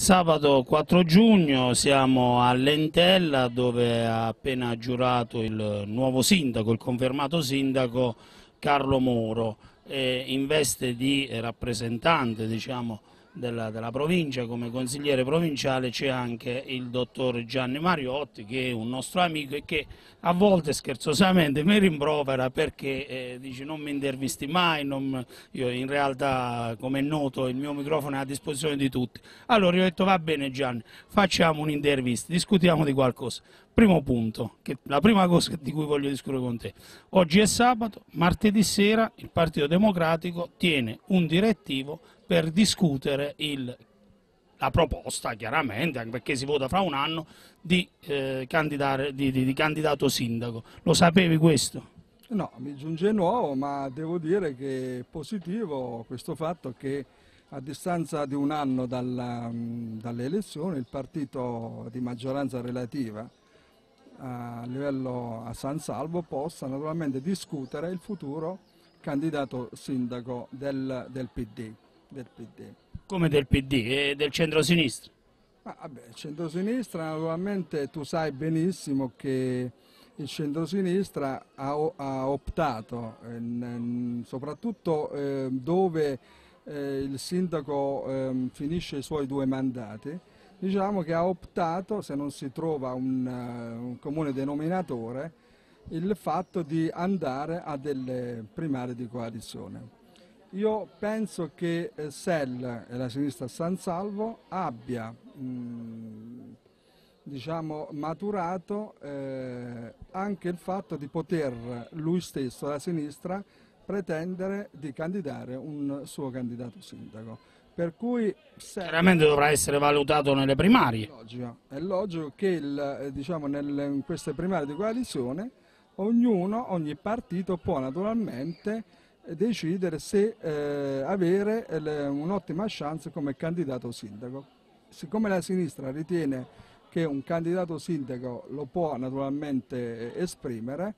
Sabato 4 giugno siamo a Lentella dove ha appena giurato il nuovo sindaco, il confermato sindaco Carlo Moro, in veste di rappresentante diciamo, della, della, provincia, come consigliere provinciale c'è anche il dottor Gianni Mariotti che è un nostro amico e che a volte scherzosamente mi rimprovera perché eh, dice non mi intervisti mai, non, io in realtà come è noto il mio microfono è a disposizione di tutti. Allora io ho detto va bene Gianni, facciamo un'intervista, discutiamo di qualcosa. Primo punto, la prima cosa di cui voglio discutere con te. Oggi è sabato, martedì sera il Partito Democratico tiene un direttivo per discutere il, la proposta, chiaramente, anche perché si vota fra un anno, di, eh, di, di, di candidato sindaco. Lo sapevi questo? No, mi giunge nuovo, ma devo dire che è positivo questo fatto che a distanza di un anno dalla, dalle elezioni il partito di maggioranza relativa a livello a San Salvo possa naturalmente discutere il futuro candidato sindaco del, del PD del PD. Come del PD? E del centro-sinistra? Ah, vabbè, il centro-sinistra naturalmente tu sai benissimo che il centro-sinistra ha, ha, optato, eh, soprattutto eh, dove eh, il sindaco ehm, finisce i suoi due mandati, diciamo che ha optato, se non si trova un, uh, un comune denominatore, il fatto di andare a delle primarie di coalizione. Io penso che eh, SEL e la sinistra San Salvo abbia mh, diciamo, maturato eh, anche il fatto di poter lui stesso, la sinistra, pretendere di candidare un suo candidato sindaco. Per cui Chiaramente dovrà essere valutato nelle primarie. È logico, che il, eh, diciamo, nel, in queste primarie di coalizione ognuno, ogni partito può naturalmente decidere se eh, avere un'ottima chance come candidato sindaco. Siccome la sinistra ritiene che un candidato sindaco lo può naturalmente esprimere,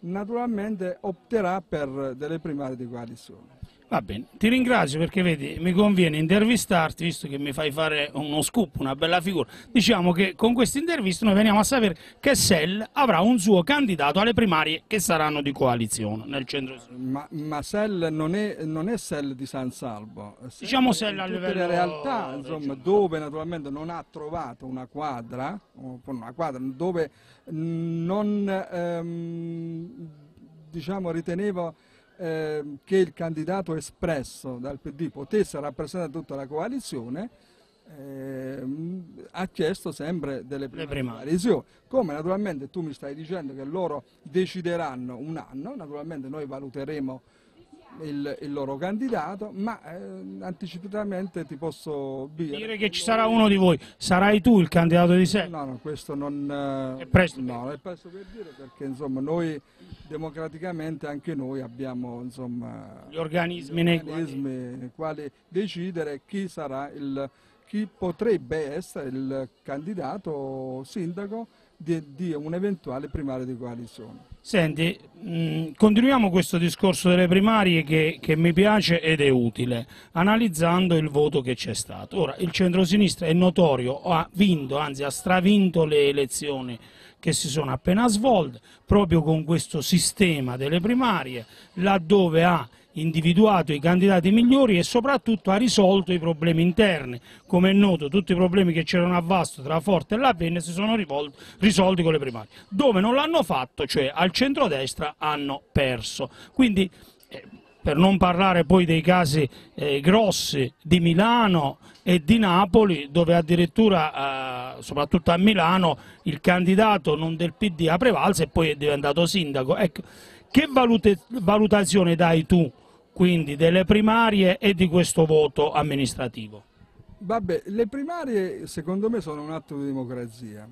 naturalmente opterà per delle primarie di coalizione. Va bene, ti ringrazio perché vedi, mi conviene intervistarti visto che mi fai fare uno scoop, una bella figura. Diciamo che con questa intervista noi veniamo a sapere che Sell avrà un suo candidato alle primarie che saranno di coalizione nel centro Ma, ma Sell non è, non è Sell di San Salvo. Sell diciamo Sell a livello... le realtà insomma, dove naturalmente non ha trovato una quadra, una quadra dove non ehm, diciamo, riteneva eh, che il candidato espresso dal PD potesse rappresentare tutta la coalizione, eh, ha chiesto sempre delle primarie. Come naturalmente tu mi stai dicendo che loro decideranno un anno, naturalmente noi valuteremo il, il, loro candidato, ma eh, anticipatamente ti posso dire... Dire che ci sarà uno di voi, sarai tu il candidato di sé? No, no, questo non... Eh, è presto? No, è presto per dire perché insomma noi democraticamente anche noi abbiamo insomma, gli organismi, gli organismi nei quali decidere chi sarà il chi potrebbe essere il candidato sindaco di, di un'eventuale primaria di coalizione. Senti, mm, continuiamo questo discorso delle primarie che, che, mi piace ed è utile, analizzando il voto che c'è stato. Ora, il centrosinistra è notorio, ha vinto, anzi ha stravinto le elezioni che si sono appena svolte, proprio con questo sistema delle primarie, laddove ha individuato i candidati migliori e soprattutto ha risolto i problemi interni. Come è noto tutti i problemi che c'erano a Vasto tra Forte e La Penna si sono rivolti, risolti con le primarie. Dove non l'hanno fatto, cioè al centrodestra, hanno perso. Quindi, eh, per non parlare poi dei casi eh, grossi di Milano e di Napoli, dove addirittura, eh, soprattutto a Milano, il candidato non del PD ha prevalso e poi è diventato sindaco. Ecco, che valutazione dai tu quindi delle primarie e di questo voto amministrativo? Vabbè, le primarie secondo me sono un atto di democrazia.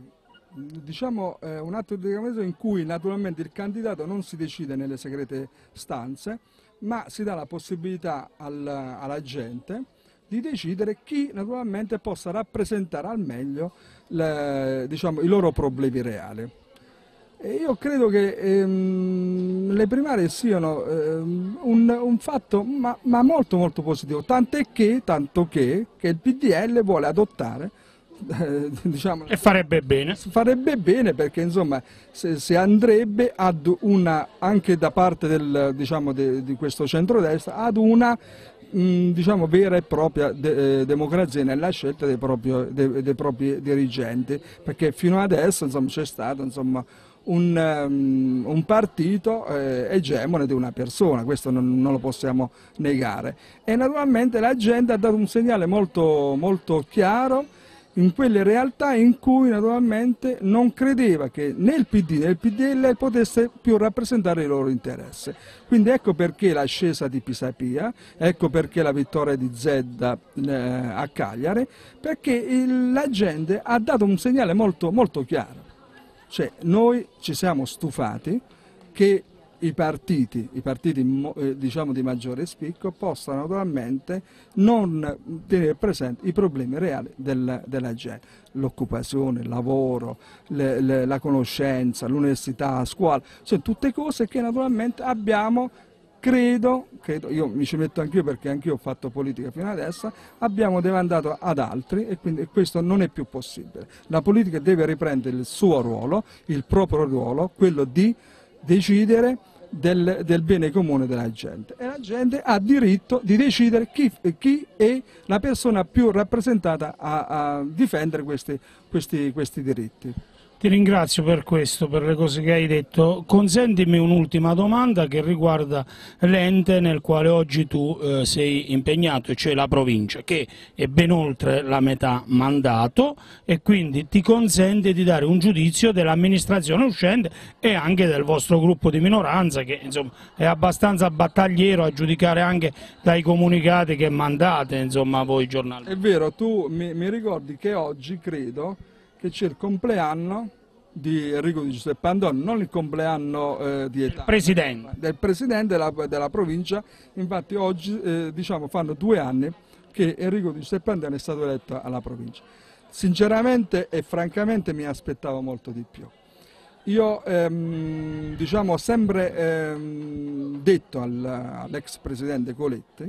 Diciamo eh, un atto di democrazia in cui naturalmente il candidato non si decide nelle segrete stanze, ma si dà la possibilità al, alla gente di decidere chi naturalmente possa rappresentare al meglio le, diciamo, i loro problemi reali. Io credo che ehm, le primarie siano ehm, un, un, fatto ma, ma, molto molto positivo, tant'è che, tanto che, che il PDL vuole adottare eh, diciamo, e farebbe bene. Farebbe bene perché insomma se, se andrebbe ad una, anche da parte del, diciamo, de, di questo centrodestra, ad una mh, diciamo, vera e propria de, eh, democrazia nella scelta dei, proprio, de, dei, propri dirigenti, perché fino adesso c'è stato insomma, un, um, un, partito eh, egemone di una persona, questo non, non, lo possiamo negare. E naturalmente la gente ha dato un segnale molto, molto chiaro in quelle realtà in cui naturalmente non credeva che né il PD né il PDL potesse più rappresentare i loro interessi. Quindi ecco perché l'ascesa di Pisapia, ecco perché la vittoria di Zedda eh, a Cagliari, perché il, la gente ha dato un segnale molto, molto chiaro. Cioè, noi ci siamo stufati che i partiti, i partiti eh, diciamo di maggiore spicco possano naturalmente non tenere presenti i problemi reali del, della gente, l'occupazione, il lavoro, le, le, la conoscenza, l'università, la scuola, cioè tutte cose che naturalmente abbiamo credo, credo, io mi ci metto anch'io perché anch'io ho fatto politica fino adesso, abbiamo demandato ad altri e quindi questo non è più possibile. La politica deve riprendere il suo ruolo, il proprio ruolo, quello di decidere del, del, bene comune della gente e la gente ha diritto di decidere chi, chi è la persona più rappresentata a, a difendere questi, questi, questi diritti. Ti ringrazio per questo, per le cose che hai detto. Consentimi un'ultima domanda che riguarda l'ente nel quale oggi tu eh, sei impegnato, cioè la provincia, che è ben oltre la metà mandato e quindi ti consente di dare un giudizio dell'amministrazione uscente e anche del vostro gruppo di minoranza che insomma, è abbastanza battagliero a giudicare anche dai comunicati che mandate insomma, voi giornali. È vero, tu mi, mi ricordi che oggi credo che c'è il compleanno di Enrico di Giuseppe Andoni, non il compleanno eh, di età presidente. del presidente della, della provincia, infatti oggi eh, diciamo, fanno due anni che Enrico di Giuseppe Andoni è stato eletto alla provincia. Sinceramente e francamente mi aspettavo molto di più. Io ehm, diciamo, ho sempre ehm, detto all'ex presidente Coletti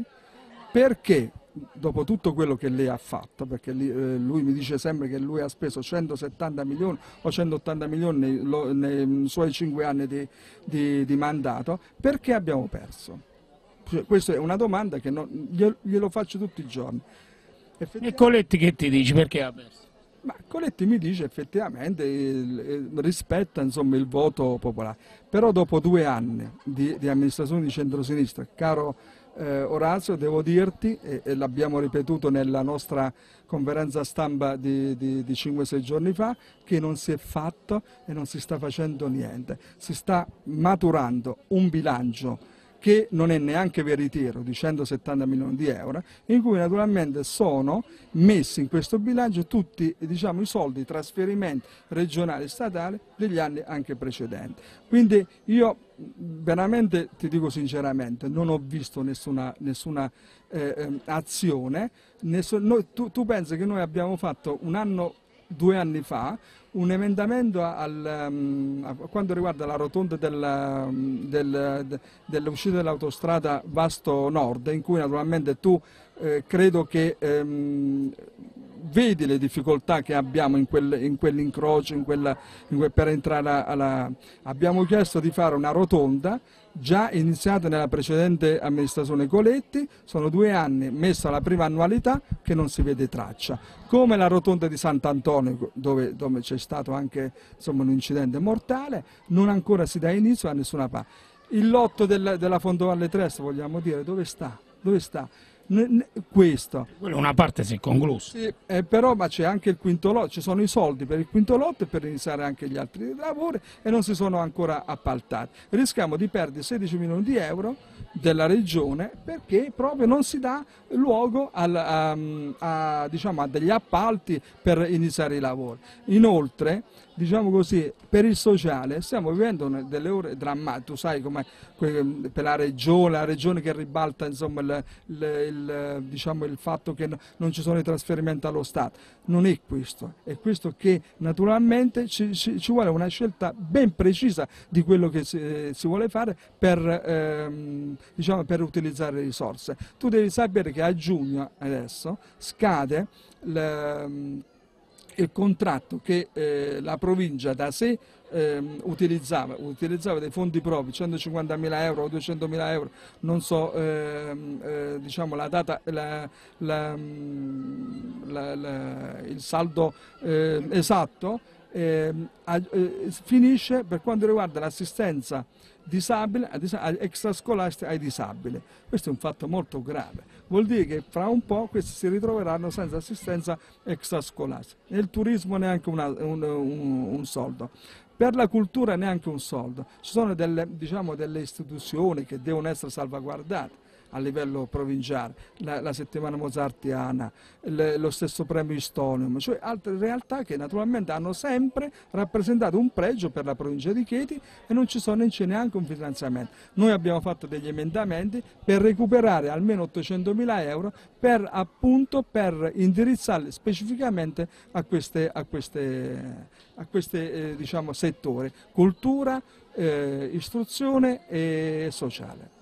perché dopo tutto quello che lei ha fatto, perché eh, lui mi dice sempre che lui ha speso 170 milioni o 180 milioni nei, nei suoi 5 anni di, di, di, mandato, perché abbiamo perso? Cioè, questa è una domanda che non, glielo faccio tutti i giorni. E Coletti che ti dice perché ha perso? Ma Coletti mi dice effettivamente il, rispetta insomma, il voto popolare, però dopo due anni di, di amministrazione di centrosinistra, caro eh, Orazio, devo dirti, e, e l'abbiamo ripetuto nella nostra conferenza stampa di, di, di 5-6 giorni fa, che non si è fatto e non si sta facendo niente. Si sta maturando un bilancio che non è neanche veritiero di 170 milioni di euro, in cui naturalmente sono messi in questo bilancio tutti diciamo, i soldi, i trasferimenti regionali e statali degli anni anche precedenti. Quindi io veramente ti dico sinceramente, non ho visto nessuna, nessuna eh, ehm, azione, nessun, noi, tu, tu pensi che noi abbiamo fatto un anno, due anni fa, un emendamento al, um, a quanto riguarda la rotonda del, del, dell'uscita dell'autostrada Vasto Nord, in cui naturalmente tu eh, credo che ehm, vedi le difficoltà che abbiamo in, quel, in quell'incrocio, in quella, in quel, per entrare alla... Abbiamo chiesto di fare una rotonda già iniziata nella precedente amministrazione Coletti, sono due anni messa la prima annualità che non si vede traccia, come la rotonda di Sant'Antonio dove, dove c'è stato anche insomma, un incidente mortale, non ancora si dà inizio a nessuna parte. Il lotto del, della Fondovalle Trest vogliamo dire dove sta? Dove sta? Questo. Una parte si è conclusa. Sì, eh, però ma c'è anche il quinto lotto, ci sono i soldi per il quinto lotto e per iniziare anche gli altri lavori e non si sono ancora appaltati. Rischiamo di perdere 16 milioni di euro della regione perché proprio non si dà luogo al, a, a, diciamo, a degli appalti per iniziare i lavori. Inoltre diciamo così, per il sociale stiamo vivendo delle ore drammatiche, tu sai come per la regione, la regione che ribalta insomma, il, il, il, diciamo, il fatto che non ci sono i trasferimenti allo Stato, non è questo, è questo che naturalmente ci, ci, ci vuole una scelta ben precisa di quello che si, si vuole fare per, ehm, diciamo, per utilizzare le risorse. Tu devi sapere che a giugno adesso scade il, contratto che eh, la provincia da sé ehm, utilizzava, utilizzava dei fondi propri, 150.000 euro o 200.000 euro, non so ehm, eh, diciamo la data, la, la, la, il saldo eh, esatto, ehm, eh, finisce per quanto riguarda l'assistenza disabile, extrascolastica ai disabili. Questo è un fatto molto grave. Vuol dire che fra un po' questi si ritroveranno senza assistenza extrascolastica. Nel turismo neanche una, un, un, un soldo. Per la cultura neanche un soldo. Ci sono delle, diciamo, delle istituzioni che devono essere salvaguardate a livello provinciale, la, la settimana mozartiana, le, lo stesso premio Istonium, cioè altre realtà che naturalmente hanno sempre rappresentato un pregio per la provincia di Chieti e non ci sono neanche un finanziamento. Noi abbiamo fatto degli emendamenti per recuperare almeno 800 mila euro per, appunto, per indirizzarli specificamente a questi eh, diciamo, settori, cultura, eh, istruzione e sociale.